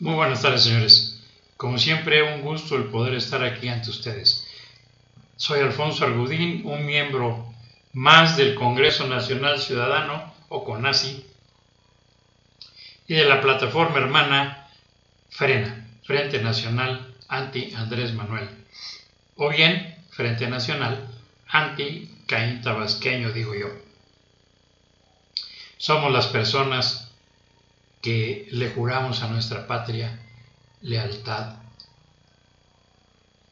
Muy buenas tardes, señores. Como siempre, un gusto el poder estar aquí ante ustedes. Soy Alfonso Argudín, un miembro más del Congreso Nacional Ciudadano, o CONACI, y de la plataforma hermana FRENA, Frente Nacional Anti Andrés Manuel, o bien Frente Nacional Anti Caín Tabasqueño, digo yo. Somos las personas que le juramos a nuestra patria lealtad,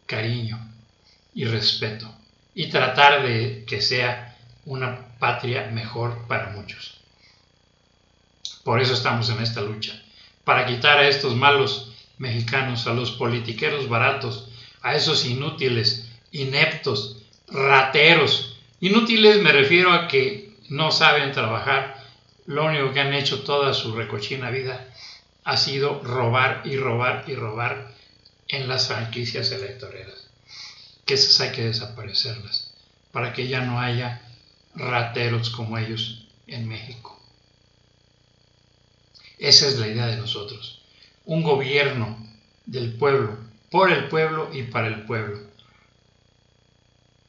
cariño y respeto y tratar de que sea una patria mejor para muchos. Por eso estamos en esta lucha, para quitar a estos malos mexicanos, a los politiqueros baratos, a esos inútiles, ineptos, rateros. Inútiles me refiero a que no saben trabajar lo único que han hecho toda su recochina vida ha sido robar y robar y robar en las franquicias electoreras. Que esas hay que desaparecerlas para que ya no haya rateros como ellos en México. Esa es la idea de nosotros. Un gobierno del pueblo, por el pueblo y para el pueblo.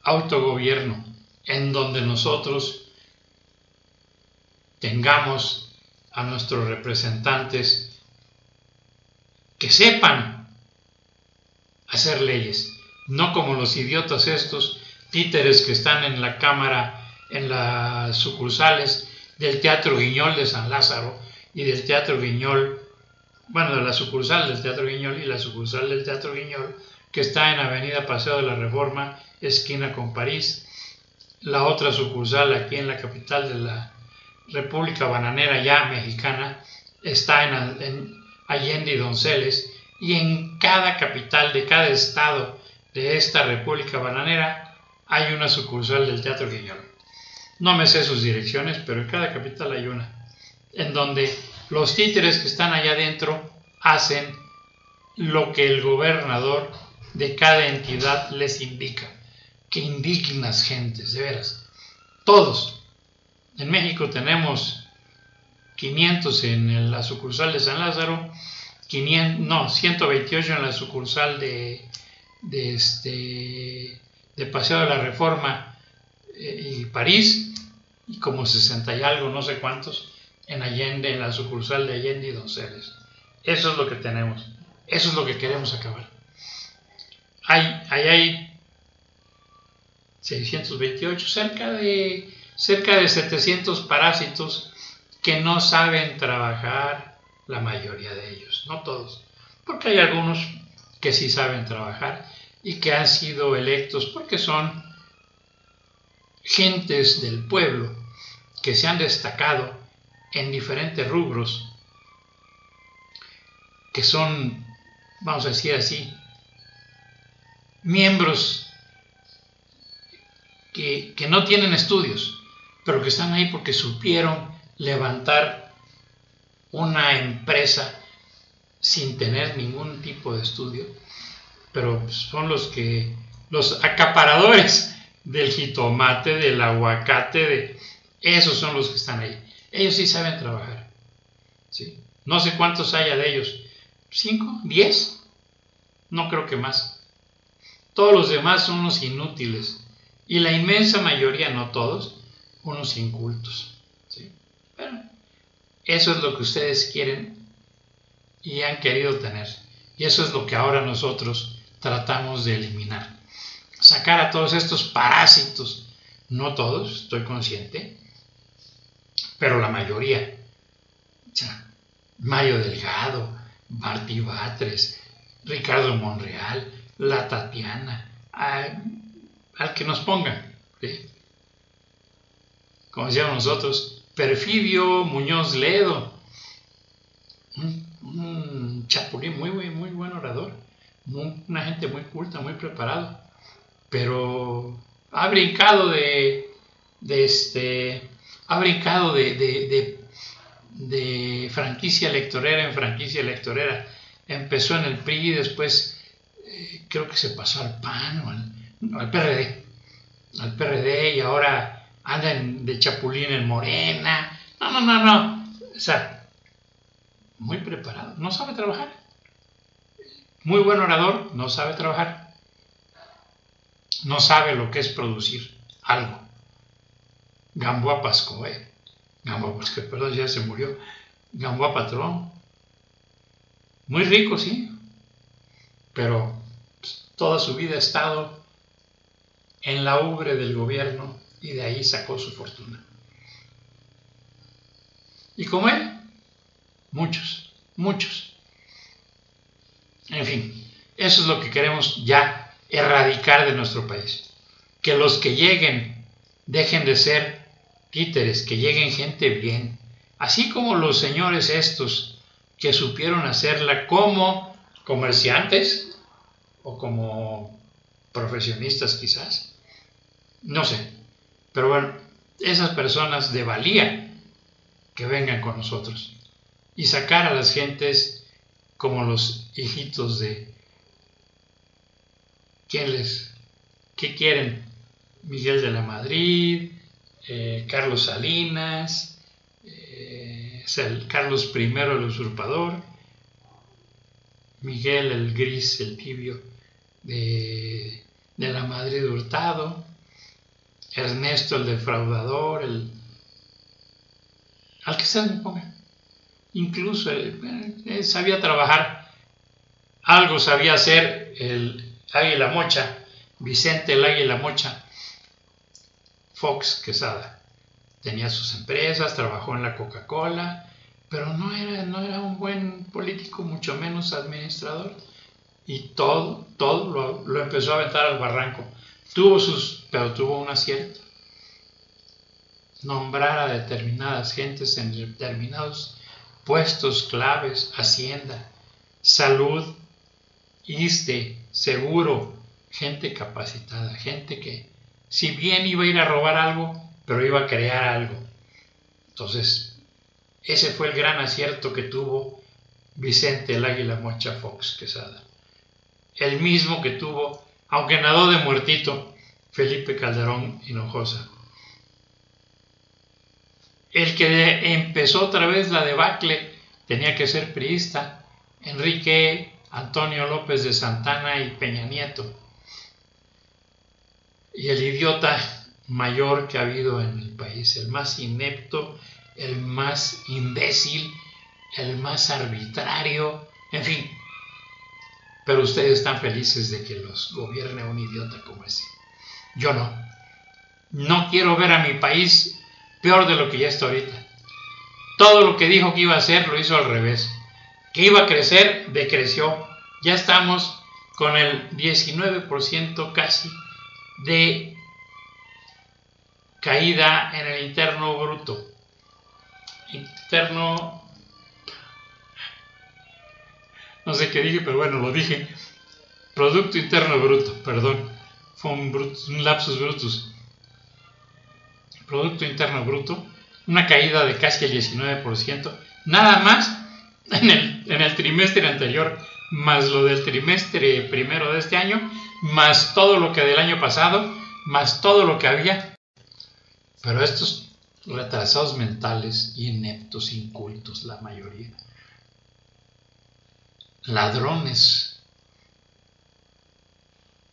Autogobierno en donde nosotros tengamos a nuestros representantes que sepan hacer leyes, no como los idiotas estos títeres que están en la cámara, en las sucursales del Teatro Guiñol de San Lázaro y del Teatro Guiñol, bueno, de la sucursal del Teatro Guiñol y la sucursal del Teatro Guiñol, que está en Avenida Paseo de la Reforma, esquina con París, la otra sucursal aquí en la capital de la República Bananera ya mexicana está en, Allende y Donceles y en cada capital de cada estado de esta República Bananera hay una sucursal del Teatro Guiñol. No me sé sus direcciones, pero en cada capital hay una, en donde los títeres que están allá adentro hacen lo que el gobernador de cada entidad les indica. Que indignas gentes, de veras. Todos, en México tenemos 500 en la sucursal de San Lázaro, 500, no, 128 en la sucursal de, este, de Paseo de la Reforma eh, y París, y como 60 y algo, no sé cuántos, en Allende, en la sucursal de Allende y Donceles. Eso es lo que tenemos. Eso es lo que queremos acabar. Hay, hay, hay 628, cerca de cerca de 700 parásitos que no saben trabajar, la mayoría de ellos, no todos, porque hay algunos que sí saben trabajar y que han sido electos porque son gentes del pueblo que se han destacado en diferentes rubros, que son, vamos a decir así, miembros que, que no tienen estudios, pero que están ahí porque supieron levantar una empresa sin tener ningún tipo de estudio, pero son los que, los acaparadores del jitomate, del aguacate, de, esos son los que están ahí. Ellos sí saben trabajar. ¿sí? No sé cuántos haya de ellos. ¿Cinco? ¿Diez? No creo que más. Todos los demás son unos inútiles. Y la inmensa mayoría, no todos, unos incultos. ¿sí? Pero eso es lo que ustedes quieren y han querido tener. Y eso es lo que ahora nosotros tratamos de eliminar. Sacar a todos estos parásitos. No todos, estoy consciente, pero la mayoría. Mayo Delgado, Martí Batres, Ricardo Monreal, la Tatiana, al que nos pongan. ¿sí? Como decíamos nosotros, Perfidio Muñoz Ledo, un, chapulín muy, muy, muy buen orador, una gente muy culta, muy preparado, pero ha brincado de, este, ha brincado de, franquicia electorera en franquicia electorera. Empezó en el PRI y después eh, creo que se pasó al PAN o al, al PRD, al PRD y ahora andan de chapulín en morena. No, no, no, no. O sea, muy preparado. No sabe trabajar. muy buen orador, no sabe trabajar. No sabe lo que es producir algo. Gamboa Pasco, eh. Gamboa Pasco, perdón, ya se murió. Gamboa Patrón. Muy rico, sí. Pero pues, toda su vida ha estado en la ubre del gobierno y de ahí sacó su fortuna. Y como él, muchos, muchos. En fin, eso es lo que queremos ya erradicar de nuestro país. Que los que lleguen dejen de ser títeres, que lleguen gente bien, así como los señores estos que supieron hacerla como comerciantes o como profesionistas quizás. No sé, pero bueno, esas personas de valía que vengan con nosotros y sacar a las gentes como los hijitos de quién les qué quieren Miguel de la Madrid eh, Carlos Salinas eh, Carlos I el usurpador Miguel el gris el tibio de, de la Madrid Hurtado Ernesto el defraudador el al que se me ponga. Incluso eh, sabía trabajar, algo sabía hacer el Águila Mocha, Vicente el Águila Mocha, Fox Quesada. Tenía sus empresas, trabajó en la Coca-Cola, pero no era, no era un buen político, mucho menos administrador. Y todo, todo lo, lo empezó a aventar al barranco. Tuvo sus, pero tuvo un acierto nombrar a determinadas gentes en determinados puestos claves, hacienda, salud, ISTE, seguro, gente capacitada, gente que si bien iba a ir a robar algo, pero iba a crear algo. Entonces, ese fue el gran acierto que tuvo Vicente el Águila Mocha Fox Quesada. El mismo que tuvo, aunque nadó de muertito, Felipe Calderón Hinojosa el que empezó otra vez la debacle tenía que ser priista, Enrique Antonio López de Santana y Peña Nieto. Y el idiota mayor que ha habido en el país, el más inepto, el más imbécil, el más arbitrario, en fin. Pero ustedes están felices de que los gobierne un idiota como ese. Yo no. No quiero ver a mi país peor de lo que ya está ahorita. Todo lo que dijo que iba a hacer lo hizo al revés. Que iba a crecer, decreció. Ya estamos con el 19% casi de caída en el interno bruto. Interno... No sé qué dije, pero bueno, lo dije. Producto Interno Bruto, perdón. Fue un, lapsus brutus. Producto Interno Bruto, una caída de casi el 19%, nada más en el, en el trimestre anterior, más lo del trimestre primero de este año, más todo lo que del año pasado, más todo lo que había. Pero estos retrasados mentales, ineptos, incultos, la mayoría, ladrones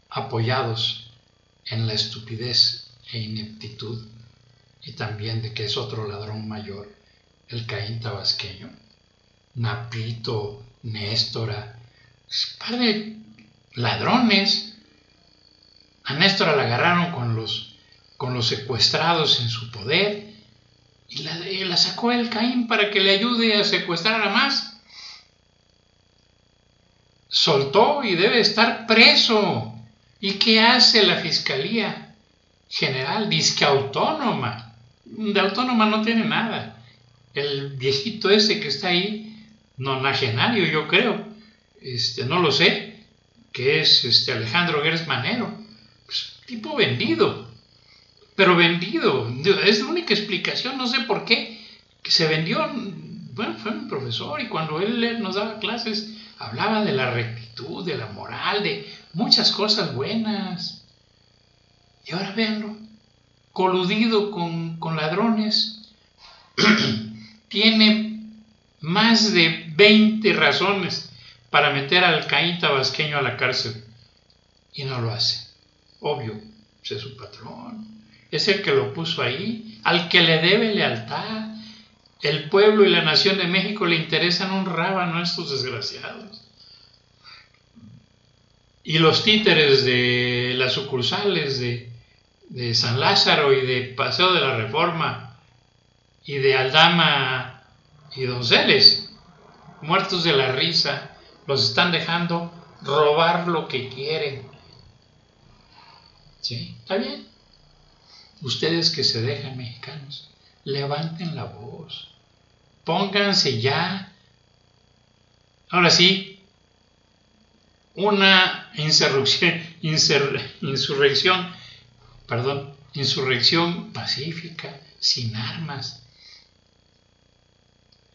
apoyados en la estupidez e ineptitud y también de que es otro ladrón mayor, el Caín tabasqueño, Napito, Néstora, un par de ladrones. A Néstora la agarraron con los, con los secuestrados en su poder y la, y la sacó el Caín para que le ayude a secuestrar a más. Soltó y debe estar preso. ¿Y qué hace la Fiscalía General? Disque autónoma de autónoma no tiene nada. El viejito ese que está ahí, nonagenario yo creo, este, no lo sé, que es este Alejandro Gers Manero, pues, tipo vendido, pero vendido, es la única explicación, no sé por qué, que se vendió, bueno, fue un profesor y cuando él nos daba clases hablaba de la rectitud, de la moral, de muchas cosas buenas. Y ahora véanlo, coludido con, ladrones, tiene más de 20 razones para meter al Caín tabasqueño a la cárcel. Y no lo hace. Obvio, es su patrón. Es el que lo puso ahí, al que le debe lealtad. El pueblo y la nación de México le interesan un rábano a estos desgraciados. Y los títeres de las sucursales de, de San Lázaro y de Paseo de la Reforma y de Aldama y Donceles, muertos de la risa, los están dejando robar lo que quieren. ¿Sí? ¿Está bien? Ustedes que se dejan mexicanos, levanten la voz. Pónganse ya. Ahora sí, una insurrección, insurrección, perdón, insurrección pacífica, sin armas.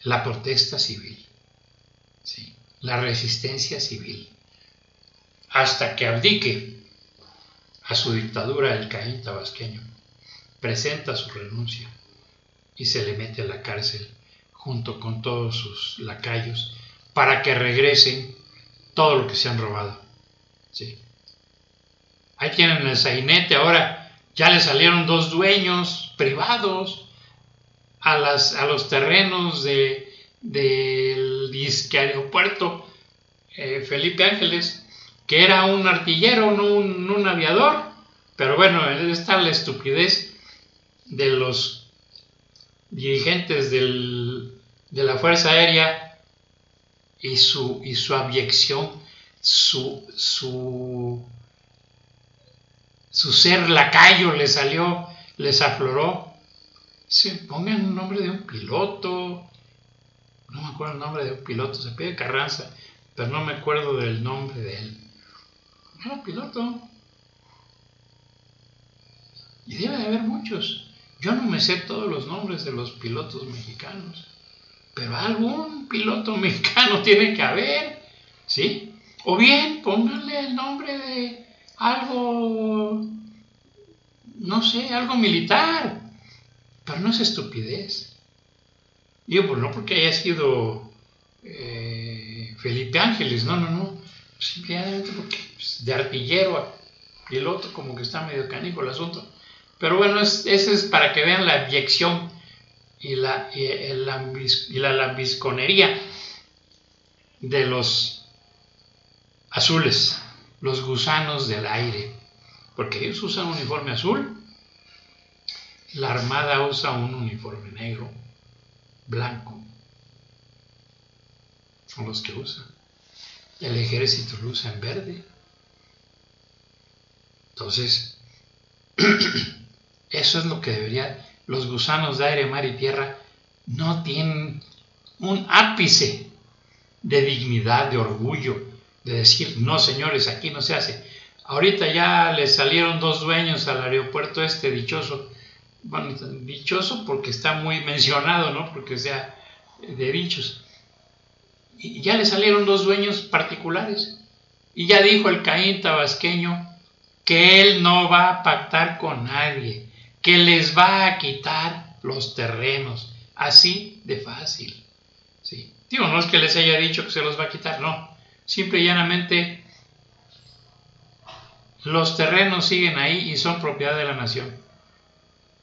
La protesta civil. ¿sí? la resistencia civil, hasta que abdique a su dictadura el Caín tabasqueño, presenta su renuncia y se le mete a la cárcel junto con todos sus lacayos para que regresen todo lo que se han robado. ¿sí? Ahí tienen el sainete, ahora ya le salieron dos dueños privados a, las, a los terrenos de, del disque aeropuerto eh, Felipe Ángeles, que era un artillero, no un, aviador, pero bueno, está la estupidez de los dirigentes de la Fuerza Aérea y su, y su abyección, su, su, su ser lacayo le salió, les afloró. Se pongan un nombre de un piloto, no me acuerdo el nombre de un piloto, se pide Carranza, pero no me acuerdo del nombre de él. Era piloto. Y debe de haber muchos. Yo no me sé todos los nombres de los pilotos mexicanos, pero algún piloto mexicano tiene que haber, ¿sí? O bien pónganle el nombre de algo, no sé, algo militar, pero no es estupidez. Digo, pues no porque haya sido eh, Felipe Ángeles, no, no, no. Simplemente porque pues, de artillero a piloto como que está medio canico el asunto. Pero bueno, ese es para que vean la abyección y la, y, la lambisconería de los azules, los gusanos del aire. Porque ellos usan un uniforme azul, la armada usa un uniforme negro blanco son los que usan. El ejército lo usa en verde. Entonces, eso es lo que debería, los gusanos de aire, mar y tierra no tienen un ápice de dignidad, de orgullo, de decir, no señores, aquí no se hace. Ahorita ya le salieron dos dueños al aeropuerto este dichoso bueno, dichoso porque está muy mencionado, ¿no? Porque sea de dichos. Y ya le salieron dos dueños particulares. Y ya dijo el Caín tabasqueño que él no va a pactar con nadie, que les va a quitar los terrenos, así de fácil. ¿sí? Digo, no es que les haya dicho que se los va a quitar, no. Simple y llanamente los terrenos siguen ahí y son propiedad de la nación.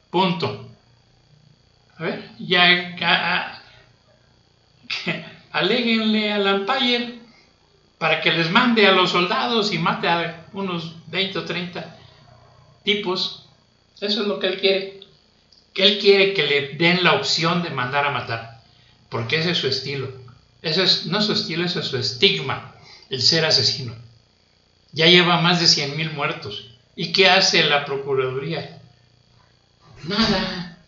Punto. A ver, ya, aléguenle al Empire para que les mande a los soldados y mate a unos 20 o 30 tipos. Eso es lo que él quiere. Que él quiere que le den la opción de mandar a matar. Porque ese es su estilo. Ese es, no su estilo, ese es su estigma, el ser asesino. Ya lleva más de 100 mil muertos. ¿Y qué hace la Procuraduría? Nada.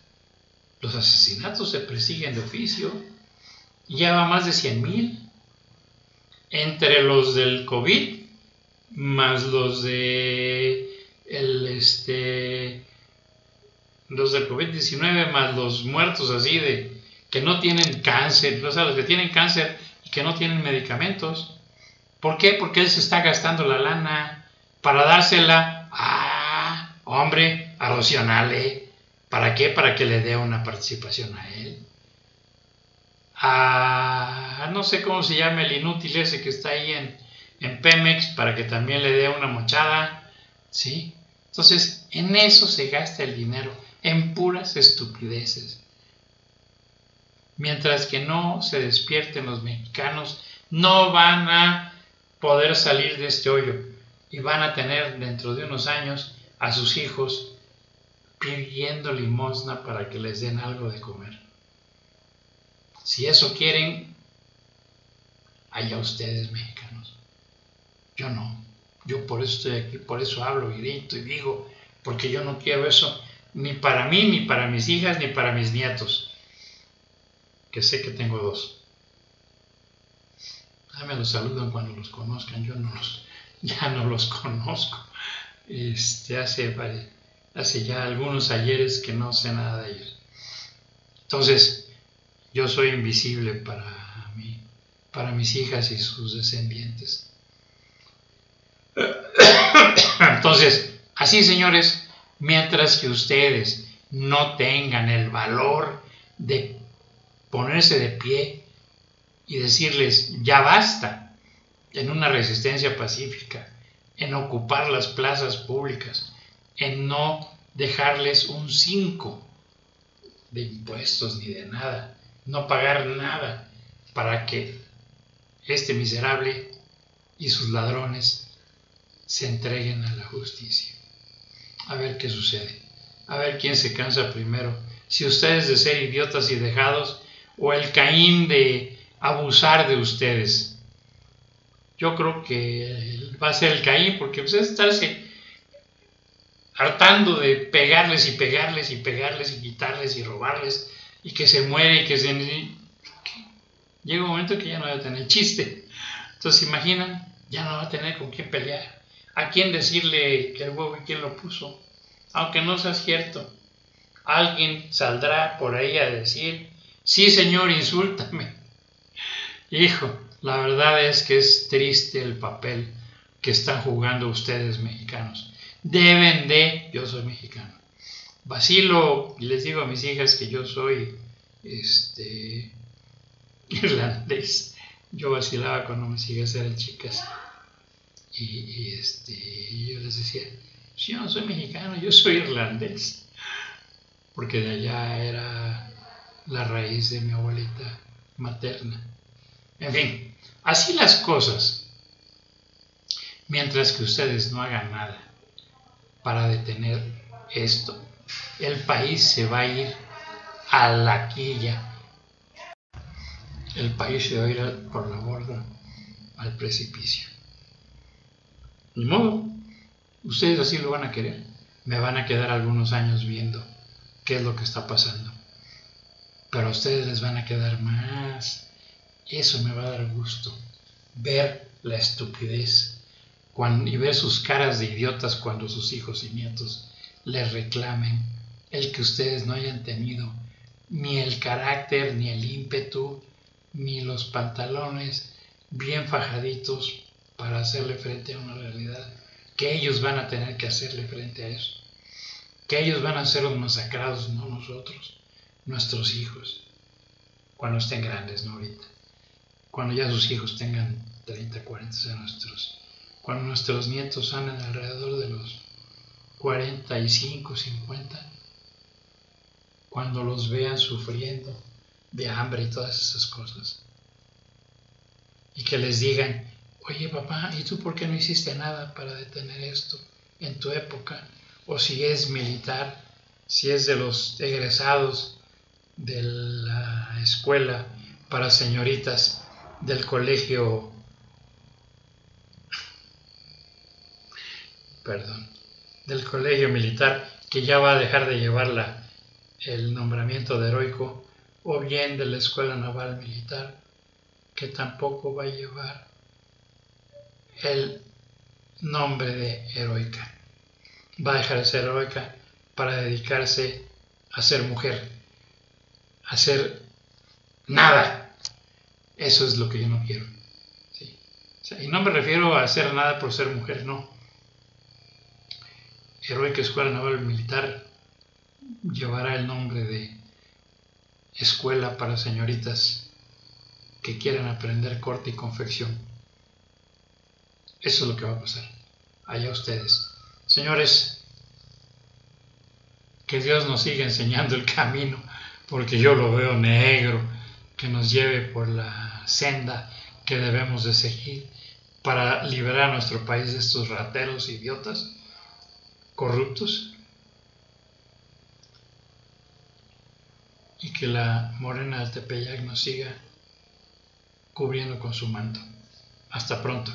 Los asesinatos se persiguen de oficio. Lleva más de 100 mil. Entre los del COVID, más los de el este los del COVID-19 más los muertos así de que no tienen cáncer, o sea, los que tienen cáncer y que no tienen medicamentos. ¿Por qué? Porque él se está gastando la lana para dársela a, hombre, a Rocionale, ¿Para qué? Para que le dé una participación a él. A no sé cómo se llama el inútil ese que está ahí en, en Pemex para que también le dé una mochada, ¿sí? Entonces, en eso se gasta el dinero, en puras estupideces. Mientras que no se despierten los mexicanos, no van a poder salir de este hoyo y van a tener dentro de unos años a sus hijos pidiendo limosna para que les den algo de comer. Si eso quieren, allá ustedes mexicanos. Yo no. Yo por eso estoy aquí, por eso hablo y grito y digo, porque yo no quiero eso ni para mí, ni para mis hijas, ni para mis nietos, que sé que tengo dos. Ya me los saludan cuando los conozcan, yo no los, ya no los conozco. Este, hace, hace ya algunos ayeres que no sé nada de ellos. Entonces, yo soy invisible para mí, para mis hijas y sus descendientes. Entonces, así señores, mientras que ustedes no tengan el valor de ponerse de pie y decirles, ya basta, en una resistencia pacífica, en ocupar las plazas públicas, en no dejarles un 5 de impuestos ni de nada, no pagar nada para que este miserable y sus ladrones se entreguen a la justicia. A ver qué sucede. A ver quién se cansa primero. Si ustedes de ser idiotas y dejados o el Caín de abusar de ustedes. Yo creo que va a ser el Caín porque ustedes estarse hartando de pegarles y pegarles y pegarles y quitarles y robarles y que se muere y que se... Llega un momento que ya no va a tener chiste. Entonces, imaginan, ya no va a tener con quién pelear a quién decirle que el huevo y quién lo puso, aunque no sea cierto. Alguien saldrá por ahí a decir, sí señor, insúltame. Hijo, la verdad es que es triste el papel que están jugando ustedes mexicanos. Deben de, yo soy mexicano. Vacilo les digo a mis hijas que yo soy este irlandés. Yo vacilaba cuando mis hijas eran chicas. Y, este, yo les decía, yo no soy mexicano, yo soy irlandés, porque de allá era la raíz de mi abuelita materna. En fin, así las cosas. Mientras que ustedes no hagan nada para detener esto, el país se va a ir a la quilla. El país se va a ir por la borda al precipicio. Ni modo. Ustedes así lo van a querer. Me van a quedar algunos años viendo qué es lo que está pasando. Pero a ustedes les van a quedar más. Eso me va a dar gusto. Ver la estupidez y ver sus caras de idiotas cuando sus hijos y nietos les reclamen el que ustedes no hayan tenido ni el carácter, ni el ímpetu, ni los pantalones bien fajaditos para hacerle frente a una realidad, que ellos van a tener que hacerle frente a eso, que ellos van a ser los masacrados, no nosotros, nuestros hijos, cuando estén grandes, no ahorita, cuando ya sus hijos tengan 30, 40 nuestros, cuando nuestros nietos anden alrededor de los 45, 50, cuando los vean sufriendo de hambre y todas esas cosas, y que les digan, oye papá, ¿y tú por qué no hiciste nada para detener esto en tu época? O si es militar, si es de los egresados de la escuela para señoritas del colegio, perdón, del colegio militar que ya va a dejar de llevar el nombramiento de heroico, o bien de la escuela naval militar que tampoco va a llevar el nombre de heroica. Va a dejar de ser heroica para dedicarse a ser mujer, a ser nada. Eso es lo que yo no quiero. y no me refiero a hacer nada por ser mujer, no. Heroica Escuela Naval Militar llevará el nombre de Escuela para Señoritas que quieran aprender corte y confección. Eso es lo que va a pasar. Allá ustedes. Señores, que Dios nos siga enseñando el camino, porque yo lo veo negro, que nos lleve por la senda que debemos de seguir para liberar a nuestro país de estos rateros idiotas, corruptos, y que la morena del Tepeyac nos siga cubriendo con su manto. Hasta pronto.